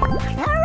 Hello.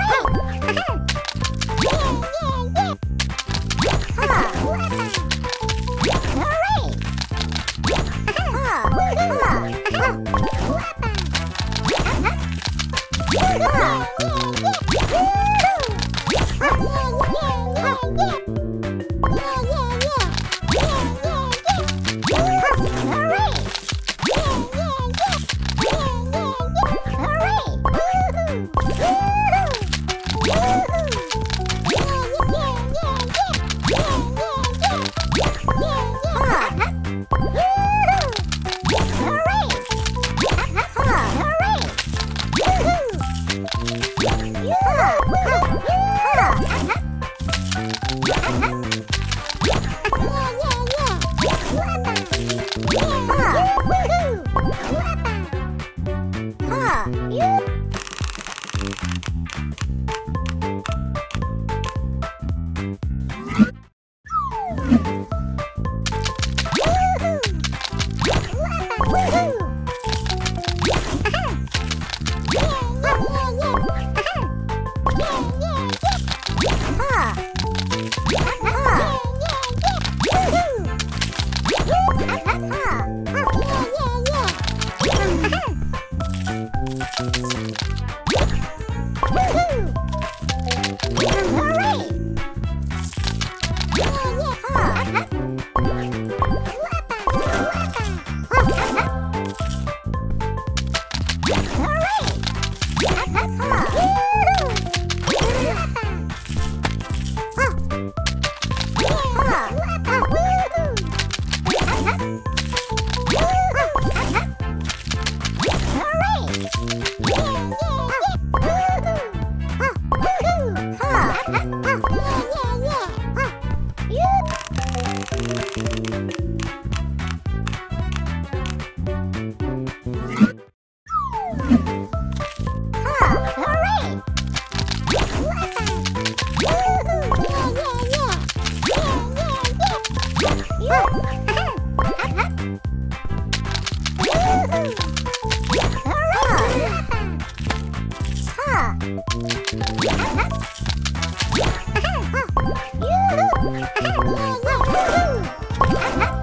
Música Uh-huh.